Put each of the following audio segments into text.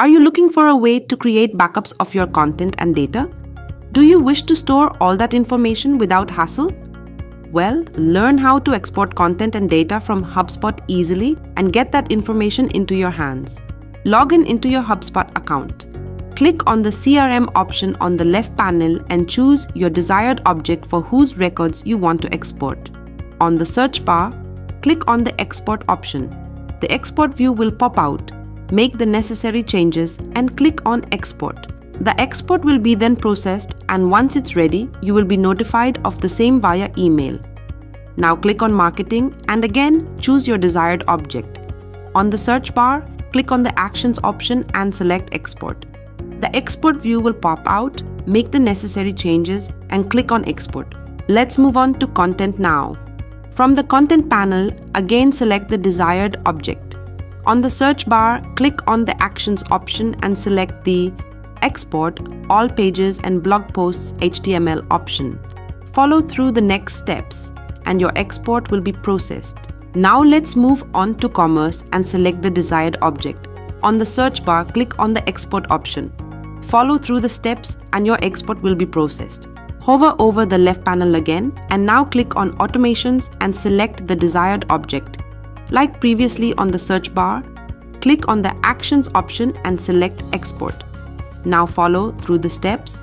Are you looking for a way to create backups of your content and data? Do you wish to store all that information without hassle? Well, learn how to export content and data from HubSpot easily and get that information into your hands. Log in into your HubSpot account. Click on the CRM option on the left panel and choose your desired object for whose records you want to export. On the search bar, click on the export option. The export view will pop out. Make the necessary changes and click on export. The export will be then processed and once it's ready, you will be notified of the same via email. Now click on marketing and again choose your desired object. On the search bar, click on the actions option and select export. The export view will pop out, make the necessary changes and click on export. Let's move on to content now. From the content panel, again select the desired object. On the search bar, click on the actions option and select the export all pages and blog posts HTML option. Follow through the next steps and your export will be processed. Now let's move on to commerce and select the desired object. On the search bar, click on the export option. Follow through the steps and your export will be processed. Hover over the left panel again and now click on automations and select the desired object. Like previously on the search bar, click on the actions option and select export. Now follow through the steps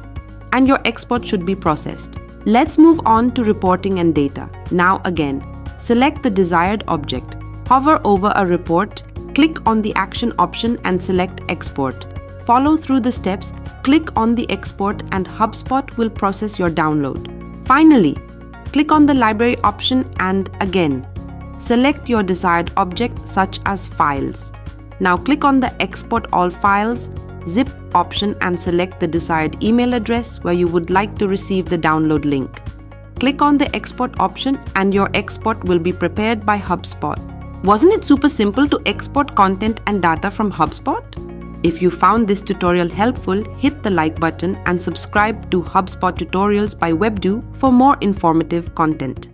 and your export should be processed. Let's move on to reporting and data. Now again, select the desired object. Hover over a report, click on the action option and select export. Follow through the steps, click on the export and HubSpot will process your download. Finally, click on the library option and again, select your desired object such as files. Now click on the export all files zip option and select the desired email address where you would like to receive the download link. Click on the export option and your export will be prepared by HubSpot. Wasn't it super simple to export content and data from HubSpot? If you found this tutorial helpful, hit the like button and subscribe to HubSpot tutorials by Webdew for more informative content.